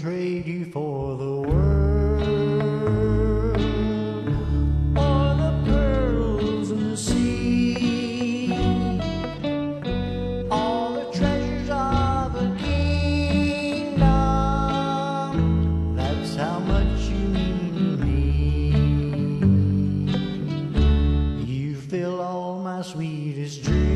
trade you for the world all the pearls in the sea. All the treasures of a kingdom. That's how much you mean to me. You fill all my sweetest dreams.